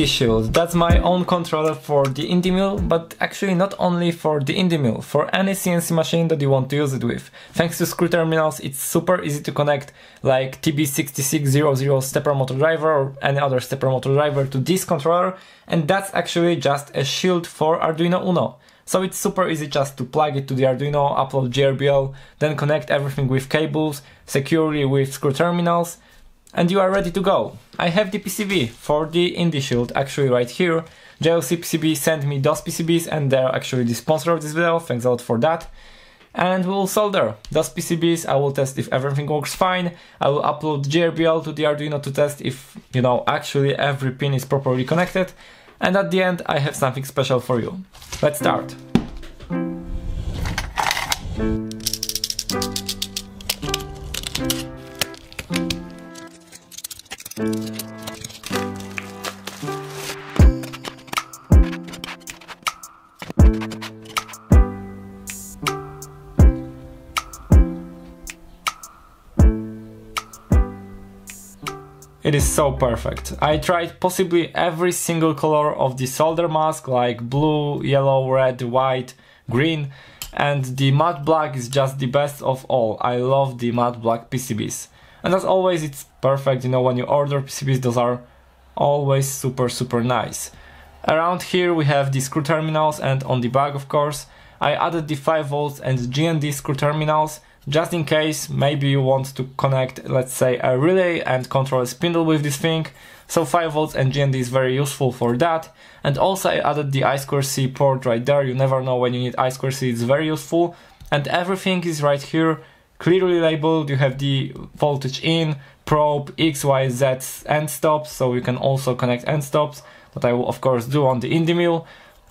IndyShield, that's my own controller for the IndyMill, but actually not only for the IndyMill, for any CNC machine that you want to use it with. Thanks to screw terminals, it's super easy to connect like TB6600 stepper motor driver or any other stepper motor driver to this controller, and that's actually just a shield for Arduino Uno. So it's super easy just to plug it to the Arduino, upload GRBL, then connect everything with cables, securely with screw terminals, and you are ready to go. I have the PCB for the IndyShield actually right here. JLC PCB sent me those PCBs and they're actually the sponsor of this video, thanks a lot for that. And we'll solder those PCBs, I will test if everything works fine, I will upload GRBL to the Arduino to test if, you know, actually every pin is properly connected. And at the end I have something special for you. Let's start. It is so perfect. I tried possibly every single color of the solder mask like blue, yellow, red, white, green and the matte black is just the best of all. I love the matte black PCBs. And as always it's perfect, you know, when you order PCBs those are always super super nice. Around here we have the screw terminals and on the back of course I added the 5 volts and GND screw terminals just in case maybe you want to connect let's say a relay and control a spindle with this thing. So 5 volts and GND is very useful for that. And also I added the I2C port right there. You never know when you need I2C it's very useful. And everything is right here clearly labeled. You have the voltage in probe X Y Z end stops so you can also connect end stops that I will of course do on the IndyMill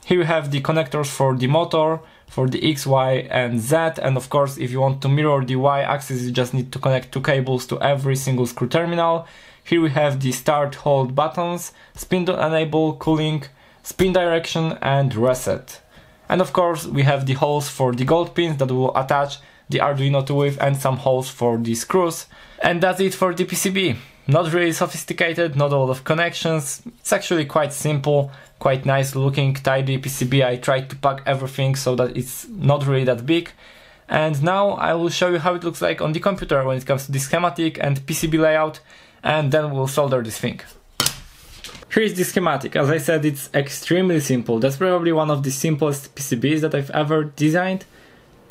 here you have the connectors for the motor for the X, Y and Z and of course if you want to mirror the Y axis you just need to connect two cables to every single screw terminal. Here we have the start hold buttons, spindle enable, cooling, spin direction and reset. And of course we have the holes for the gold pins that will attach the Arduino to with and some holes for the screws. And that's it for the PCB. Not really sophisticated, not a lot of connections, it's actually quite simple quite nice looking tidy PCB. I tried to pack everything so that it's not really that big. And now I will show you how it looks like on the computer when it comes to the schematic and PCB layout and then we'll solder this thing. Here is the schematic. As I said, it's extremely simple. That's probably one of the simplest PCBs that I've ever designed.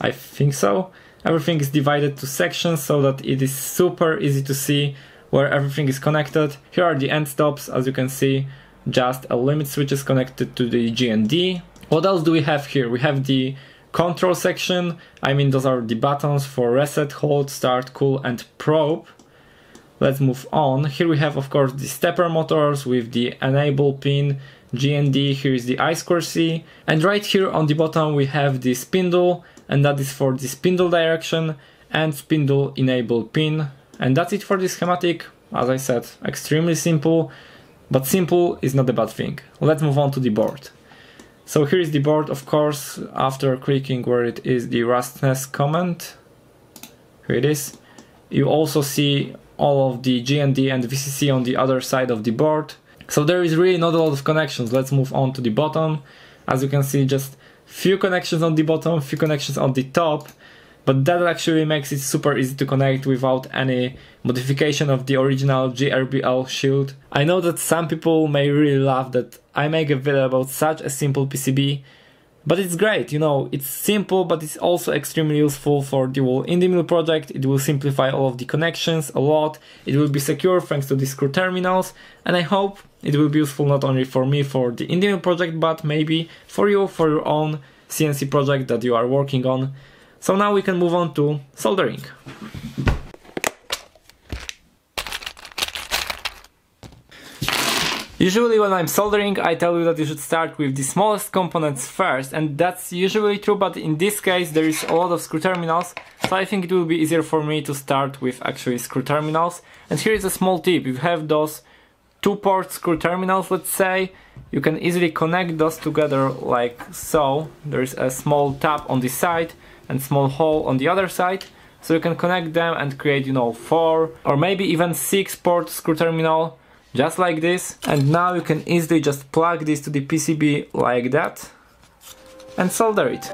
I think so. Everything is divided to sections so that it is super easy to see where everything is connected. Here are the end stops, as you can see just a limit switch is connected to the GND. What else do we have here? We have the control section. I mean, those are the buttons for reset, hold, start, cool, and probe. Let's move on. Here we have, of course, the stepper motors with the enable pin, GND. Here is the I2C. And right here on the bottom, we have the spindle, and that is for the spindle direction and spindle enable pin. And that's it for this schematic. As I said, extremely simple. But simple is not a bad thing. Let's move on to the board. So here is the board, of course, after clicking where it is the ratsnest command. Here it is. You also see all of the GND and VCC on the other side of the board. So there is really not a lot of connections. Let's move on to the bottom. As you can see, just few connections on the bottom, few connections on the top but that actually makes it super easy to connect without any modification of the original GRBL shield. I know that some people may really love that I make a video about such a simple PCB, but it's great, you know, it's simple but it's also extremely useful for the whole IndyMill project, it will simplify all of the connections a lot, it will be secure thanks to the screw terminals, and I hope it will be useful not only for me for the IndyMill project, but maybe for you for your own CNC project that you are working on. So now we can move on to soldering. Usually when I'm soldering I tell you that you should start with the smallest components first and that's usually true but in this case there is a lot of screw terminals so I think it will be easier for me to start with actually screw terminals. And here is a small tip, if you have those two port screw terminals let's say. You can easily connect those together like so. There's a small tab on the side and small hole on the other side so you can connect them and create you know four or maybe even six port screw terminal just like this. And now you can easily just plug this to the PCB like that and solder it.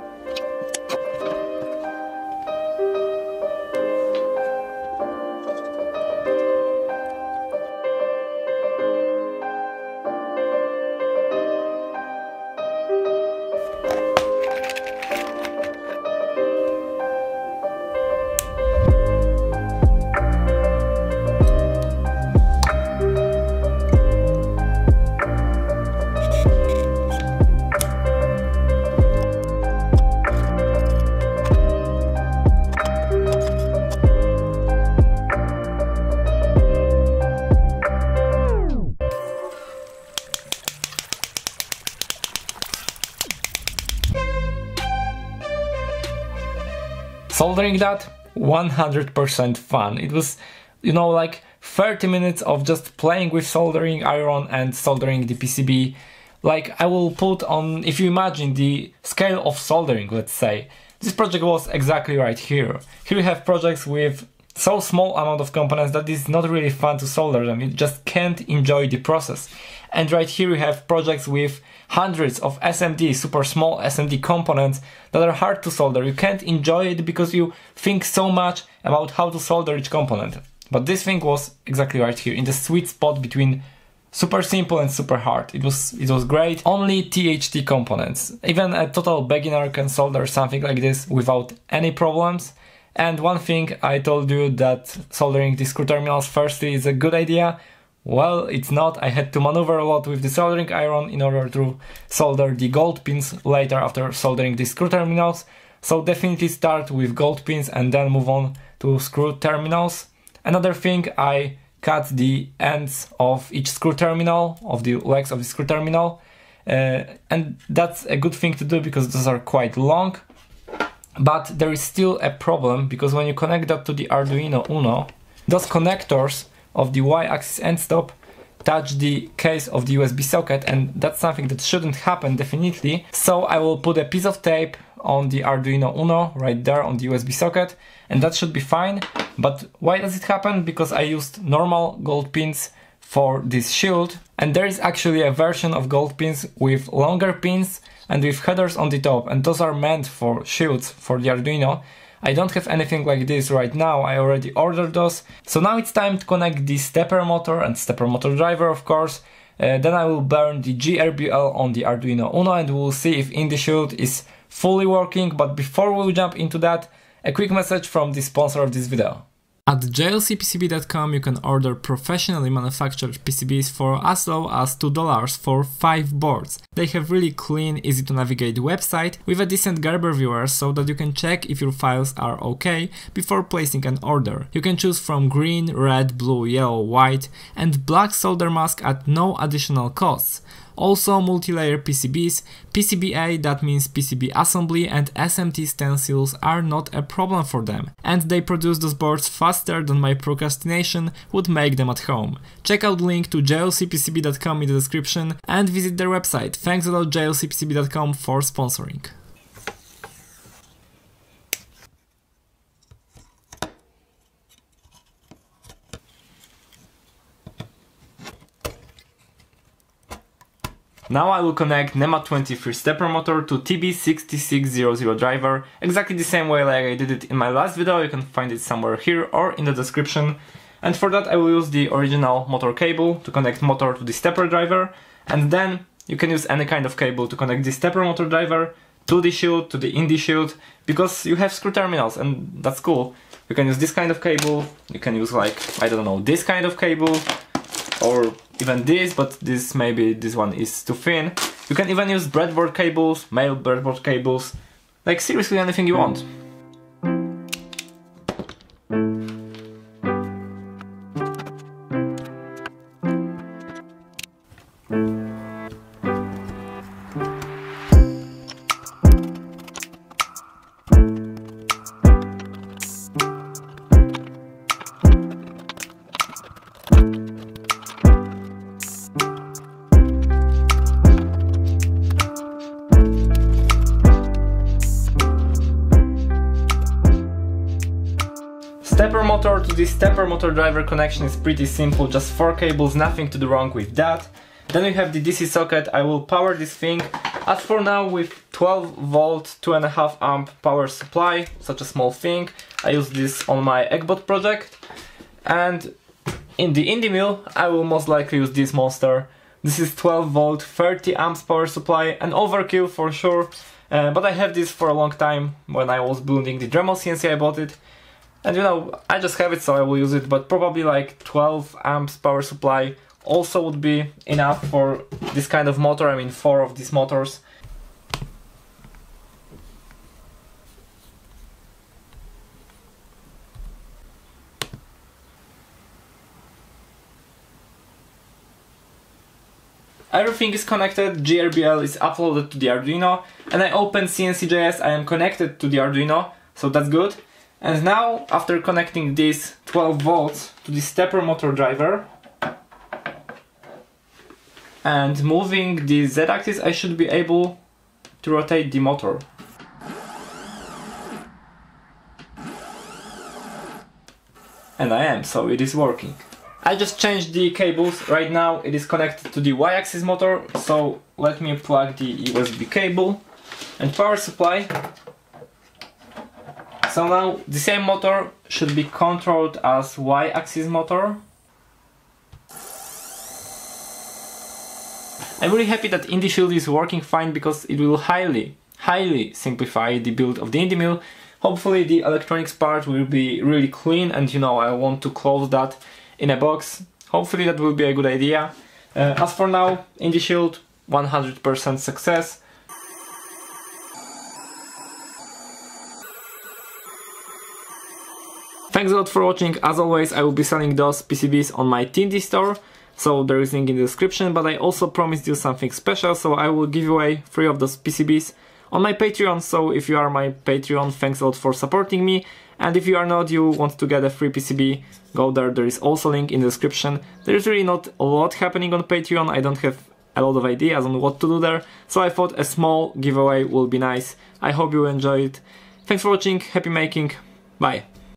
Soldering that 100% fun. It was you know like 30 minutes of just playing with soldering iron and soldering the PCB like I will put on if you imagine the scale of soldering let's say this project was exactly right here. Here you have projects with so small amount of components that it's not really fun to solder them. You just can't enjoy the process and right here you have projects with hundreds of SMD, super small SMD components that are hard to solder. You can't enjoy it because you think so much about how to solder each component. But this thing was exactly right here, in the sweet spot between super simple and super hard. It was it was great. Only THT components. Even a total beginner can solder something like this without any problems. And one thing I told you that soldering the screw terminals firstly is a good idea well, it's not. I had to maneuver a lot with the soldering iron in order to solder the gold pins later after soldering the screw terminals. So definitely start with gold pins and then move on to screw terminals. Another thing, I cut the ends of each screw terminal, of the legs of the screw terminal. Uh, and that's a good thing to do because those are quite long. But there is still a problem because when you connect that to the Arduino Uno, those connectors of the y-axis end stop touch the case of the USB socket and that's something that shouldn't happen definitely. So I will put a piece of tape on the Arduino Uno right there on the USB socket and that should be fine. But why does it happen? Because I used normal gold pins for this shield and there is actually a version of gold pins with longer pins and with headers on the top and those are meant for shields for the Arduino I don't have anything like this right now, I already ordered those. So now it's time to connect the stepper motor and stepper motor driver of course. Uh, then I will burn the GRBL on the Arduino Uno and we'll see if IndyShield is fully working. But before we jump into that, a quick message from the sponsor of this video. At jlcpcb.com you can order professionally manufactured PCBs for as low as $2 for 5 boards. They have really clean, easy to navigate website with a decent Gerber viewer so that you can check if your files are okay before placing an order. You can choose from green, red, blue, yellow, white and black solder mask at no additional costs. Also multi-layer PCBs, PCBA that means PCB assembly and SMT stencils are not a problem for them and they produce those boards faster than my procrastination would make them at home. Check out link to jlcpcb.com in the description and visit their website. Thanks a lot jlcpcb.com for sponsoring. Now I will connect NEMA 23 stepper motor to TB6600 driver, exactly the same way like I did it in my last video, you can find it somewhere here or in the description. And for that I will use the original motor cable to connect motor to the stepper driver, and then you can use any kind of cable to connect the stepper motor driver to the shield, to the IndyShield, because you have screw terminals and that's cool. You can use this kind of cable, you can use like, I don't know, this kind of cable, or even this, but this maybe this one is too thin. You can even use breadboard cables, male breadboard cables, like seriously anything you want. Stepper motor driver connection is pretty simple, just 4 cables, nothing to do wrong with that. Then we have the DC socket, I will power this thing, as for now with 12 volt 2.5 amp power supply, such a small thing. I use this on my Eggbot project. And in the IndyMill, I will most likely use this monster. This is 12 volt 30 amps power supply, an overkill for sure. Uh, but I have this for a long time, when I was building the Dremel CNC I bought it. And you know, I just have it so I will use it, but probably like 12 amps power supply also would be enough for this kind of motor, I mean four of these motors. Everything is connected, GRBL is uploaded to the Arduino, and I open CNCJS, I am connected to the Arduino, so that's good. And now, after connecting this 12 volts to the stepper motor driver, and moving the z-axis I should be able to rotate the motor. And I am, so it is working. I just changed the cables, right now it is connected to the y-axis motor, so let me plug the USB cable and power supply. So now the same motor should be controlled as y-axis motor I'm really happy that IndyShield is working fine because it will highly, highly simplify the build of the IndyMill. Hopefully the electronics part will be really clean and you know I want to close that in a box. Hopefully that will be a good idea. Uh, as for now, IndyShield 100% success. Thanks a lot for watching, as always I will be selling those PCBs on my Tindie store so there is a link in the description, but I also promised you something special, so I will give away three of those PCBs on my Patreon, so if you are my Patreon, thanks a lot for supporting me, and if you are not, you want to get a free PCB, go there, there is also a link in the description. There is really not a lot happening on Patreon, I don't have a lot of ideas on what to do there, so I thought a small giveaway will be nice. I hope you enjoyed. It. Thanks for watching, happy making, bye!